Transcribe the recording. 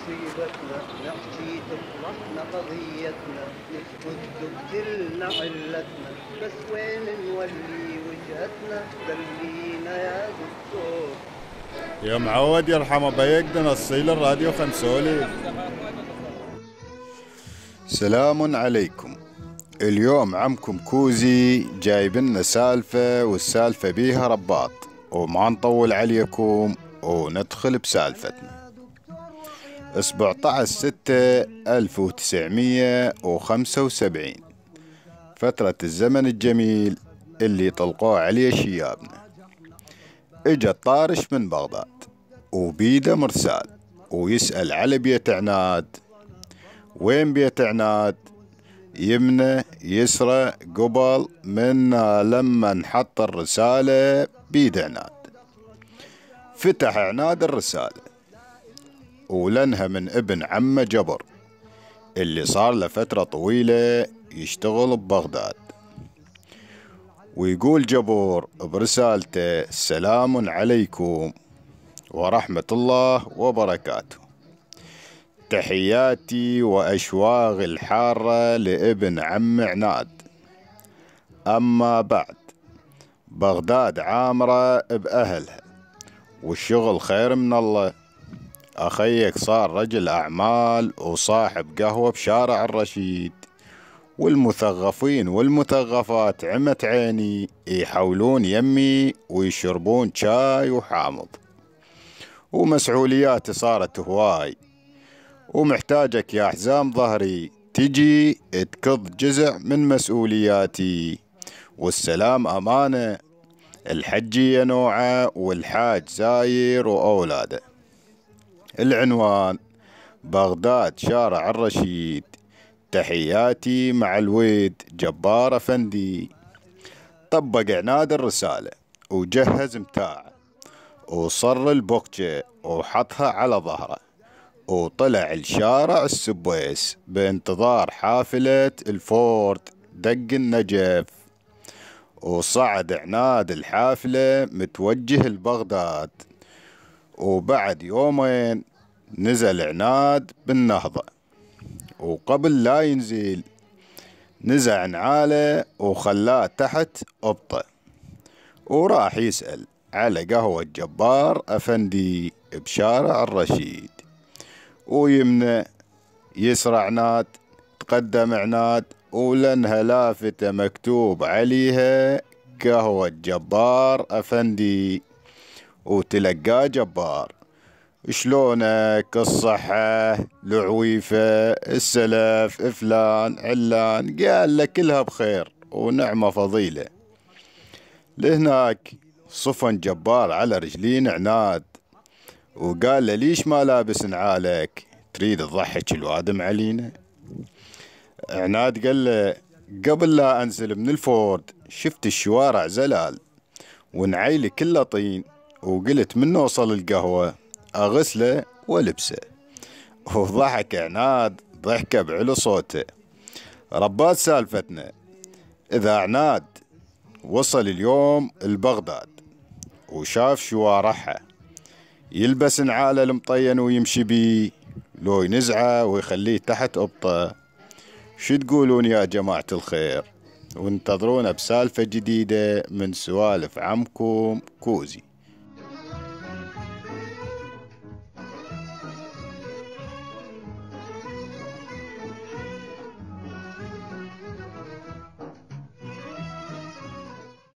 مصيبتنا نحكي تفرحنا قضيتنا نسكت تقتلنا علتنا. بس وين نولي وجهتنا؟ دلينا يا دكتور. يا معود يرحم ابيك ده نصيل الراديو خمسولي. سلام عليكم. اليوم عمكم كوزي جايب لنا سالفة والسالفة بيها رباط. وما نطول عليكم وندخل بسالفتنا. 17 ستة 1975 فترة الزمن الجميل اللي طلقوه عليه شيابنا إجا الطارش من بغداد وبيده مرسال ويسأل على بيت عناد. وين بيت عناد؟ يمنى يسرى قبل منا لما نحط الرسالة بيد عناد. فتح عناد الرسالة. ولنها من ابن عمه جبر اللي صار له فترة طويلة يشتغل ببغداد. ويقول جبور برسالته سلام عليكم ورحمة الله وبركاته. تحياتي وأشواق الحارة لابن عم عناد. أما بعد بغداد عامرة بأهلها والشغل خير من الله. أخيك صار رجل أعمال وصاحب قهوة بشارع الرشيد. والمثقفين والمثقفات عمت عيني يحولون يمي ويشربون شاي وحامض. ومسؤولياتي صارت هواي. ومحتاجك يا حزام ظهري تجي تكض جزء من مسؤولياتي. والسلام أمانة الحجية نوعة والحاج زاير وأولاده. العنوان بغداد شارع الرشيد. تحياتي مع الويد جبار أفندي. طبق عناد الرسالة وجهز متاعه وصر البوكجة وحطها على ظهره. وطلع الشارع السبويس بانتظار حافلة الفورد دق النجف. وصعد عناد الحافلة متوجه لبغداد وبعد يومين نزل عناد بالنهضة. وقبل لا ينزل نزع نعاله وخلاه تحت أبطة. وراح يسأل على قهوة جبار أفندي بشارع الرشيد. ويمنى يسرع عناد تقدم عناد ولنها لافتة مكتوب عليها قهوة جبار أفندي وتلقاه جبار. شلونك الصحة؟ العويفة السلف فلان علان قال لك كلها بخير ونعمة فضيلة. لهناك صفن جبار على رجلين عناد. وقال له ليش ما لابس نعالك؟ تريد تضحك الوادم علينا عناد قال له قبل لا أنزل من الفورد شفت الشوارع زلال ونعيلي كله طين. وقلت من أوصل القهوة أغسله وألبسه. وضحك عناد ضحكة بعلو صوته. ربات سالفتنا إذا عناد وصل اليوم لبغداد وشاف شوارعها يلبس نعاله المطين ويمشي بيه لو ينزعه ويخليه تحت أبطه. شو تقولون يا جماعة الخير؟ وانتظرونا بسالفة جديدة من سوالف عمكم كوزي.